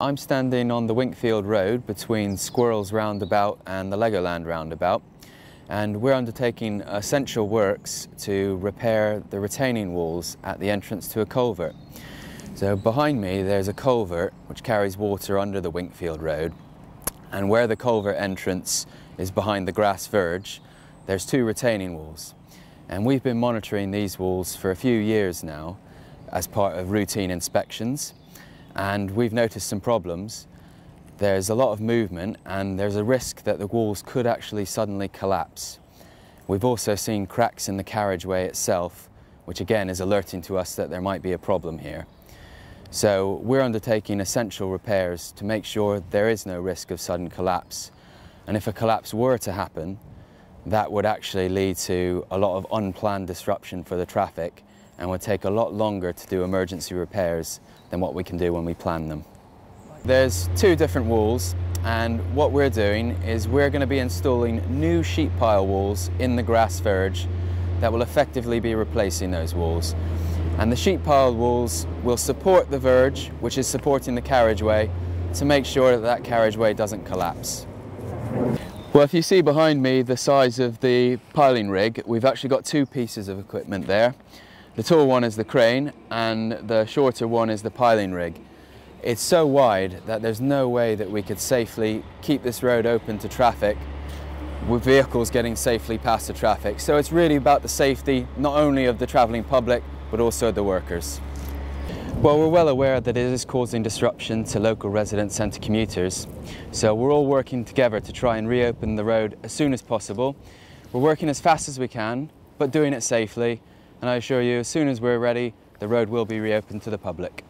I'm standing on the Winkfield Road between Squirrels Roundabout and the Legoland Roundabout and we're undertaking essential works to repair the retaining walls at the entrance to a culvert. So behind me there's a culvert which carries water under the Winkfield Road and where the culvert entrance is behind the grass verge there's two retaining walls and we've been monitoring these walls for a few years now as part of routine inspections and we've noticed some problems. There's a lot of movement and there's a risk that the walls could actually suddenly collapse. We've also seen cracks in the carriageway itself, which again is alerting to us that there might be a problem here. So we're undertaking essential repairs to make sure there is no risk of sudden collapse. And if a collapse were to happen, that would actually lead to a lot of unplanned disruption for the traffic and would take a lot longer to do emergency repairs than what we can do when we plan them. There's two different walls and what we're doing is we're going to be installing new sheet pile walls in the grass verge that will effectively be replacing those walls. And the sheet pile walls will support the verge, which is supporting the carriageway, to make sure that that carriageway doesn't collapse. Well, if you see behind me the size of the piling rig, we've actually got two pieces of equipment there. The tall one is the crane and the shorter one is the piling rig. It's so wide that there's no way that we could safely keep this road open to traffic with vehicles getting safely past the traffic. So it's really about the safety not only of the travelling public but also the workers. Well, we're well aware that it is causing disruption to local residents and to commuters. So we're all working together to try and reopen the road as soon as possible. We're working as fast as we can, but doing it safely and I assure you, as soon as we're ready, the road will be reopened to the public.